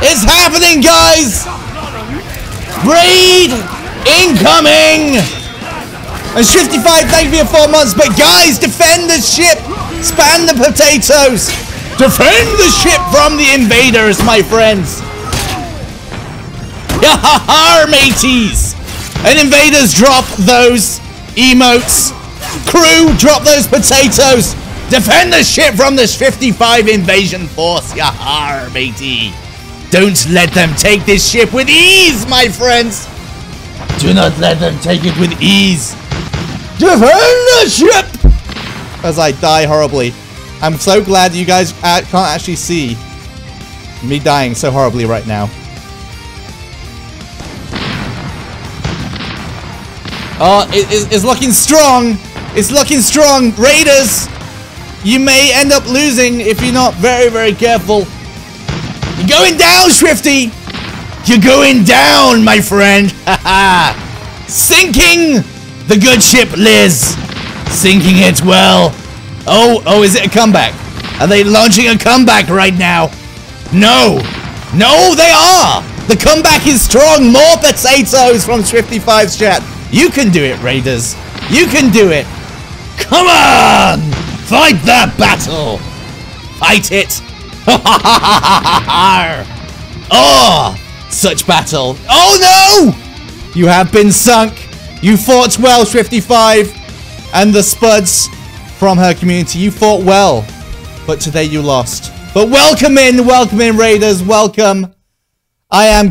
It's happening, guys! Raid incoming! And Shifty5, thank you for your four months, but guys, defend the ship! Span the potatoes! Defend the ship from the invaders, my friends! Yahaha, mateys! And invaders drop those emotes. Crew, drop those potatoes! Defend the ship from this 55 invasion force, Yahar, matey! Don't let them take this ship with ease, my friends! Do not let them take it with ease! Defend the ship! As I die horribly. I'm so glad you guys can't actually see me dying so horribly right now. Oh, it, it, it's looking strong! It's looking strong! Raiders! You may end up losing if you're not very, very careful. Going down, Swifty! You're going down, my friend! Sinking the good ship, Liz! Sinking it well. Oh, oh, is it a comeback? Are they launching a comeback right now? No! No, they are! The comeback is strong! More potatoes from Swifty5's chat. You can do it, Raiders. You can do it. Come on! Fight that battle! Fight it! Oh! Such battle. Oh no! You have been sunk. You fought well, Swifty5. And the Spuds from her community. You fought well. But today you lost. But welcome in, welcome in, Raiders. Welcome. I am